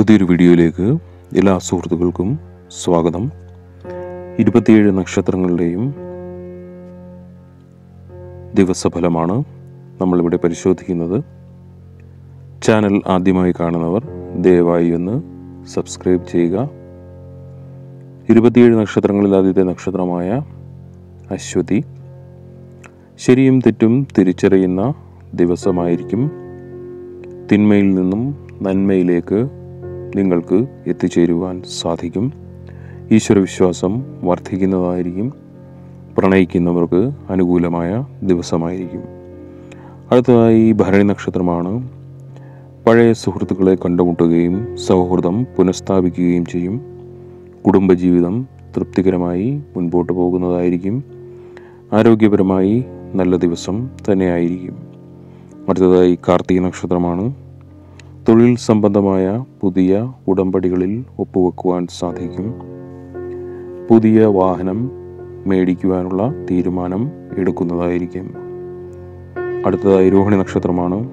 പുതിയൊരു വീഡിയോയിലേക്ക് എല്ലാ സുഹൃത്തുക്കൾക്കും സ്വാഗതം. ഇരുപത്തിയേഴ് നക്ഷത്രങ്ങളുടെയും ദിവസഫലമാണ് നമ്മളിവിടെ പരിശോധിക്കുന്നത്. ചാനൽ ആദ്യമായി കാണുന്നവർ ദയവായി ഒന്ന് സബ്സ്ക്രൈബ് ചെയ്യുക. ഇരുപത്തിയേഴ് നക്ഷത്രങ്ങളിൽ ആദ്യത്തെ നക്ഷത്രമായ അശ്വതി. ശരിയും തെറ്റും തിരിച്ചറിയുന്ന ദിവസമായിരിക്കും. തിന്മയിൽ നിന്നും നന്മയിലേക്ക് നിങ്ങൾക്ക് എത്തിച്ചേരുവാൻ സാധിക്കും. ഈശ്വരവിശ്വാസം വർദ്ധിക്കുന്നതായിരിക്കും. പ്രണയിക്കുന്നവർക്ക് അനുകൂലമായ ദിവസമായിരിക്കും. അടുത്തതായി ഭരണി നക്ഷത്രമാണ്. പഴയ സുഹൃത്തുക്കളെ കണ്ടുമുട്ടുകയും സൗഹൃദം പുനഃസ്ഥാപിക്കുകയും ചെയ്യും. കുടുംബജീവിതം തൃപ്തികരമായി മുൻപോട്ട് പോകുന്നതായിരിക്കും. ആരോഗ്യപരമായി നല്ല ദിവസം തന്നെയായിരിക്കും. അടുത്തതായി കാർത്തിക നക്ഷത്രമാണ്. തൊഴിൽ സംബന്ധമായ പുതിയ ഉടമ്പടികളിൽ ഒപ്പുവെക്കുവാൻ സാധിക്കും. പുതിയ വാഹനം മേടിക്കുവാനുള്ള തീരുമാനം എടുക്കുന്നതായിരിക്കും. അടുത്തതായി രോഹിണി നക്ഷത്രമാണ്.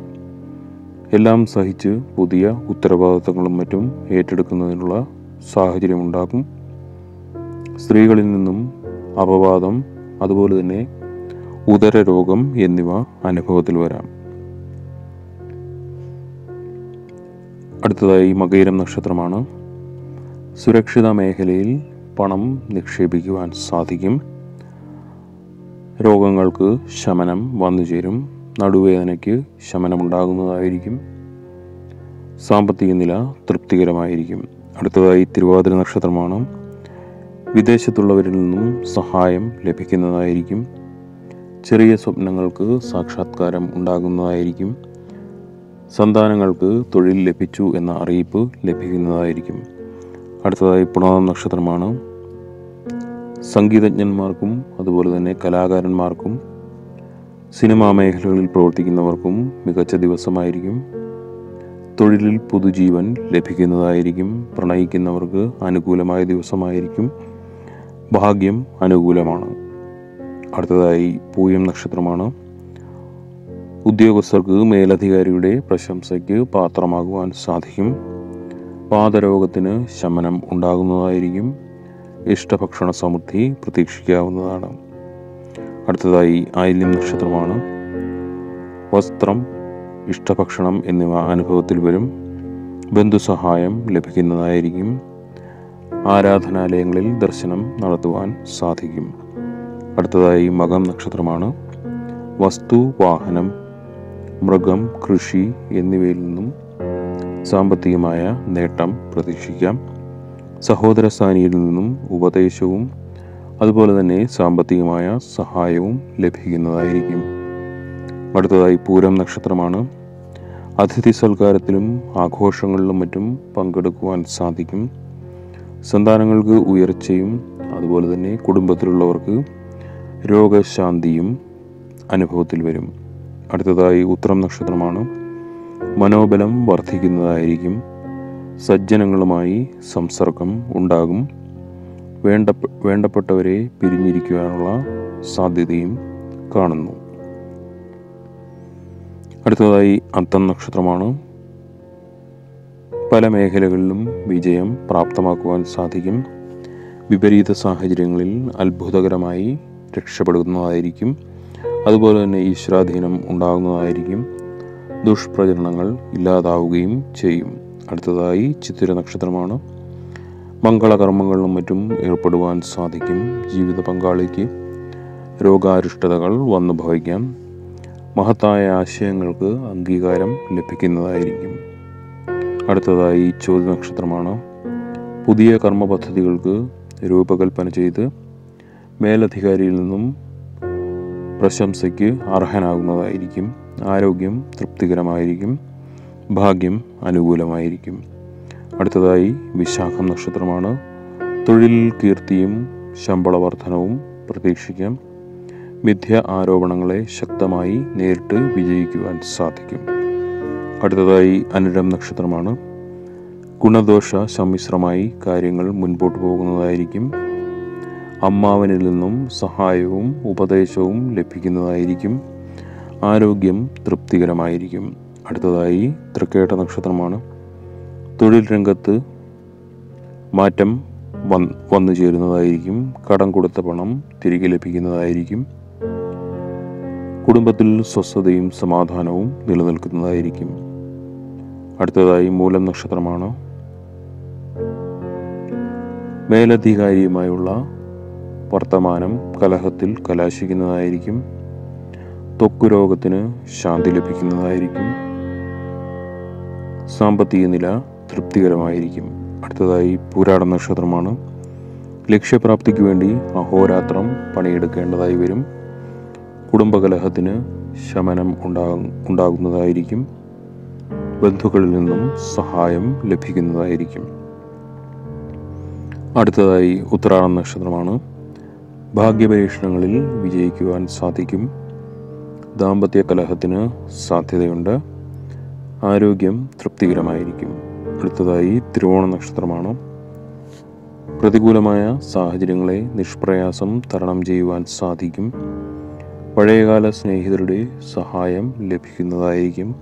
എല്ലാം സഹിച്ച് പുതിയ ഉത്തരവാദിത്തങ്ങളും മറ്റും ഏറ്റെടുക്കുന്നതിനുള്ള സാഹചര്യമുണ്ടാകും. സ്ത്രീകളിൽ നിന്നും അപവാദം അതുപോലെ തന്നെ ഉദരരോഗം എന്നിവ അനുഭവത്തിൽ വരാം. അടുത്തതായി മകയിരം നക്ഷത്രമാണ്. സുരക്ഷിത മേഖലയിൽ പണം നിക്ഷേപിക്കുവാൻ സാധിക്കും. രോഗങ്ങൾക്ക് ശമനം വന്നു ചേരും. നടുവേദനയ്ക്ക് ശമനമുണ്ടാകുന്നതായിരിക്കും. സാമ്പത്തിക നില തൃപ്തികരമായിരിക്കും. അടുത്തതായി തിരുവാതിര നക്ഷത്രമാണ്. വിദേശത്തുള്ളവരിൽ നിന്നും സഹായം ലഭിക്കുന്നതായിരിക്കും. ചെറിയ സ്വപ്നങ്ങൾക്ക് സാക്ഷാത്കാരം ഉണ്ടാകുന്നതായിരിക്കും. സന്താനങ്ങൾക്ക് തൊഴിൽ ലഭിച്ചു എന്ന അറിയിപ്പ് ലഭിക്കുന്നതായിരിക്കും. അടുത്തതായി പുണർന്ന നക്ഷത്രമാണ്. സംഗീതജ്ഞന്മാർക്കും അതുപോലെ തന്നെ കലാകാരന്മാർക്കും സിനിമാ മേഖലകളിൽ പ്രവർത്തിക്കുന്നവർക്കും മികച്ച ദിവസമായിരിക്കും. തൊഴിലിൽ പുതുജീവൻ ലഭിക്കുന്നതായിരിക്കും. പ്രണയിക്കുന്നവർക്ക് അനുകൂലമായ ദിവസമായിരിക്കും. ഭാഗ്യം അനുകൂലമാണ്. അടുത്തതായി പൂയം നക്ഷത്രമാണ്. ഉദ്യോഗസ്ഥർക്ക് മേലധികാരിയുടെ പ്രശംസയ്ക്ക് പാത്രമാകുവാൻ സാധിക്കും. പാദരോഗത്തിന് ശമനം ഉണ്ടാകുന്നതായിരിക്കും. ഇഷ്ടഭക്ഷണ സമൃദ്ധി പ്രതീക്ഷിക്കാവുന്നതാണ്. അടുത്തതായി ആയില്യം നക്ഷത്രമാണ്. വസ്ത്രം ഇഷ്ടഭക്ഷണം എന്നിവ അനുഭവത്തിൽ വരും. ബന്ധുസഹായം ലഭിക്കുന്നതായിരിക്കും. ആരാധനാലയങ്ങളിൽ ദർശനം നടത്തുവാൻ സാധിക്കും. അടുത്തതായി മകം നക്ഷത്രമാണ്. വസ്തു വാഹനം മൃഗം കൃഷി എന്നിവയിൽ നിന്നും സാമ്പത്തികമായ നേട്ടം പ്രതീക്ഷിക്കാം. സഹോദരസ്ഥാനിയിൽ നിന്നും ഉപദേശവും അതുപോലെ തന്നെ സാമ്പത്തികമായ സഹായവും ലഭിക്കുന്നതായിരിക്കും. അടുത്തതായി പൂരം നക്ഷത്രമാണ്. അതിഥി സൽക്കാരത്തിലും ആഘോഷങ്ങളിലും മറ്റും പങ്കെടുക്കുവാൻ സാധിക്കും. സന്താനങ്ങൾക്ക് ഉയർച്ചയും അതുപോലെ തന്നെ കുടുംബത്തിലുള്ളവർക്ക് രോഗശാന്തിയും അനുഭവത്തിൽ വരും. അടുത്തതായി ഉത്തരം നക്ഷത്രമാണ്. മനോബലം വർദ്ധിക്കുന്നതായിരിക്കും. സജ്ജനങ്ങളുമായി സംസർഗം ഉണ്ടാകും. വേണ്ട വേണ്ടപ്പെട്ടവരെ പിരിഞ്ഞിരിക്കുവാനുള്ള സാധ്യതയും കാണുന്നു. അടുത്തതായി അത്തം നക്ഷത്രമാണ്. പല മേഖലകളിലും വിജയം പ്രാപ്തമാക്കുവാൻ സാധിക്കും. വിപരീത സാഹചര്യങ്ങളിൽ അത്ഭുതകരമായി രക്ഷപ്പെടുന്നതായിരിക്കും. അതുപോലെ തന്നെ ഈശ്വരാധീനം ഉണ്ടാകുന്നതായിരിക്കും. ദുഷ്പ്രചരണങ്ങൾ ഇല്ലാതാവുകയും ചെയ്യും. അടുത്തതായി ചിത്തിര നക്ഷത്രമാണ്. മംഗളകർമ്മങ്ങളിലും മറ്റും ഏർപ്പെടുവാൻ സാധിക്കും. ജീവിത പങ്കാളിക്ക് രോഗാരിഷ്ടതകൾ വന്നു ഭവിക്കാം. മഹത്തായ ആശയങ്ങൾക്ക് അംഗീകാരം ലഭിക്കുന്നതായിരിക്കും. അടുത്തതായി ചോദ്യ നക്ഷത്രമാണ്. പുതിയ കർമ്മ പദ്ധതികൾക്ക് രൂപകൽപ്പന ചെയ്ത് മേലധികാരിയിൽ നിന്നും പ്രശംസയ്ക്ക് അർഹനാകുന്നതായിരിക്കും. ആരോഗ്യം തൃപ്തികരമായിരിക്കും. ഭാഗ്യം അനുകൂലമായിരിക്കും. അടുത്തതായി വിശാഖം നക്ഷത്രമാണ്. തൊഴിൽ കീർത്തിയും ശമ്പള വർധനവും പ്രതീക്ഷിക്കാം. മിഥ്യ ആരോപണങ്ങളെ ശക്തമായി നേരിട്ട് വിജയിക്കുവാൻ സാധിക്കും. അടുത്തതായി അനിഴം നക്ഷത്രമാണ്. ഗുണദോഷ സമ്മിശ്രമായി കാര്യങ്ങൾ മുൻപോട്ട് പോകുന്നതായിരിക്കും. അമ്മാവനിൽ നിന്നും സഹായവും ഉപദേശവും ലഭിക്കുന്നതായിരിക്കും. ആരോഗ്യം തൃപ്തികരമായിരിക്കും. അടുത്തതായി തൃക്കേട്ട നക്ഷത്രമാണ്. തൊഴിൽ രംഗത്ത് മാറ്റം വന്ന് വന്നു ചേരുന്നതായിരിക്കും. കടം കൊടുത്ത പണം തിരികെ ലഭിക്കുന്നതായിരിക്കും. കുടുംബത്തിൽ സ്വസ്ഥതയും സമാധാനവും നിലനിൽക്കുന്നതായിരിക്കും. അടുത്തതായി മൂലം നക്ഷത്രമാണ്. മേലധികാരിയുമായുള്ള വർത്തമാനം കലഹത്തിൽ കലാശിക്കുന്നതായിരിക്കും. ത്വക്ക് രോഗത്തിന് ശാന്തി ലഭിക്കുന്നതായിരിക്കും. സാമ്പത്തിക നില തൃപ്തികരമായിരിക്കും. അടുത്തതായി പൂരാട നക്ഷത്രമാണ്. ലക്ഷ്യപ്രാപ്തിക്ക് വേണ്ടി അഹോരാത്രം പണിയെടുക്കേണ്ടതായി വരും. കുടുംബകലഹത്തിന് ശമനം ഉണ്ടാ ഉണ്ടാകുന്നതായിരിക്കും. ബന്ധുക്കളിൽ നിന്നും സഹായം ലഭിക്കുന്നതായിരിക്കും. അടുത്തതായി ഉത്തരാടം നക്ഷത്രമാണ്. ഭാഗ്യപരീക്ഷണങ്ങളിൽ വിജയിക്കുവാൻ സാധിക്കും. ദാമ്പത്യ കലഹത്തിന് സാധ്യതയുണ്ട്. ആരോഗ്യം തൃപ്തികരമായിരിക്കും. അടുത്തതായി തിരുവോണ നക്ഷത്രമാണ്. പ്രതികൂലമായ സാഹചര്യങ്ങളെ നിഷ്പ്രയാസം തരണം ചെയ്യുവാൻ സാധിക്കും. പഴയകാല സ്നേഹിതരുടെ സഹായം ലഭിക്കുന്നതായിരിക്കും.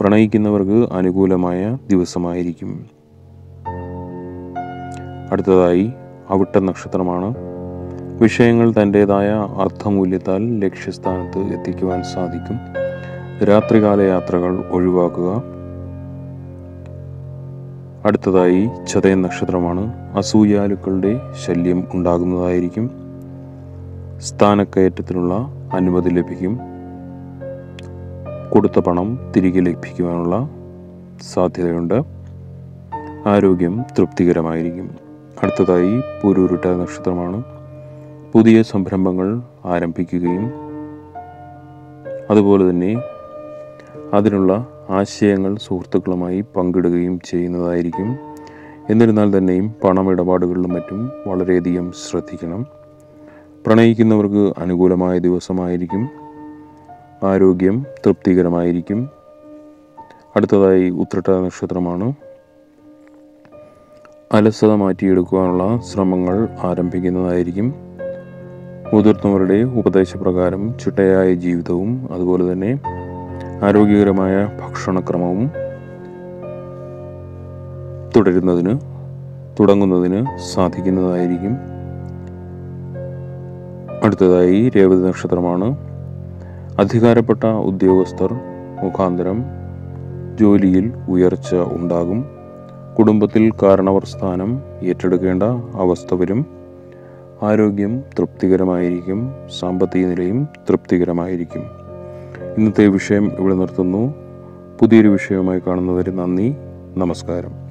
പ്രണയിക്കുന്നവർക്ക് അനുകൂലമായ ദിവസമായിരിക്കും. അടുത്തതായി അവിട്ട നക്ഷത്രമാണ്. വിഷയങ്ങൾ തന്റെതായ അർത്ഥമൂല്യത്താൽ ലക്ഷ്യസ്ഥാനത്ത് എത്തിക്കുവാൻ സാധിക്കും. രാത്രികാല യാത്രകൾ ഒഴിവാക്കുക. അടുത്തതായി ചതയ നക്ഷത്രമാണ്. അസൂയാലുക്കളുടെ ശല്യം ഉണ്ടാകുന്നതായിരിക്കും. സ്ഥാനക്കയറ്റത്തിനുള്ള അനുമതി ലഭിക്കും. കൊടുത്ത പണം തിരികെ ലഭിക്കുവാനുള്ള സാധ്യതയുണ്ട്. ആരോഗ്യം തൃപ്തികരമായിരിക്കും. അടുത്തതായി പൂരൂരുട്ട നക്ഷത്രമാണ്. പുതിയ സംരംഭങ്ങൾ ആരംഭിക്കുകയും അതുപോലെ തന്നെ അതിനുള്ള ആശയങ്ങൾ സുഹൃത്തുക്കളുമായി പങ്കിടുകയും ചെയ്യുന്നതായിരിക്കും. എന്നിരുന്നാൽ തന്നെയും പണമിടപാടുകളിലും മറ്റും വളരെയധികം ശ്രദ്ധിക്കണം. പ്രണയിക്കുന്നവർക്ക് അനുകൂലമായ ദിവസമായിരിക്കും. ആരോഗ്യം തൃപ്തികരമായിരിക്കും. അടുത്തതായി ഉത്രട്ട നക്ഷത്രമാണ്. അലസത മാറ്റിയെടുക്കുവാനുള്ള ശ്രമങ്ങൾ ആരംഭിക്കുന്നതായിരിക്കും. മുതിർന്നവരുടെ ഉപദേശപ്രകാരം ചിട്ടയായ ജീവിതവും അതുപോലെ തന്നെ ആരോഗ്യകരമായ ഭക്ഷണക്രമവും തുടരുന്നതിന് തുടങ്ങുന്നതിന് സാധിക്കുന്നതായിരിക്കും. അടുത്തതായി രേവതി നക്ഷത്രമാണ്. അധികാരപ്പെട്ട ഉദ്യോഗസ്ഥർ മുഖാന്തരം ജോലിയിൽ ഉയർച്ച ഉണ്ടാകും. കുടുംബത്തിൽ കാരണവർ സ്ഥാനം ഏറ്റെടുക്കേണ്ട അവസ്ഥ വരും. ആരോഗ്യം തൃപ്തികരമായിരിക്കും സാമ്പത്തിക നിലയും തൃപ്തികരമായിരിക്കും. ഇന്നത്തെ വിഷയം ഇവിടെ നിർത്തുന്നു. പുതിയൊരു വിഷയവുമായി കാണുന്നവരെ നന്ദി നമസ്കാരം.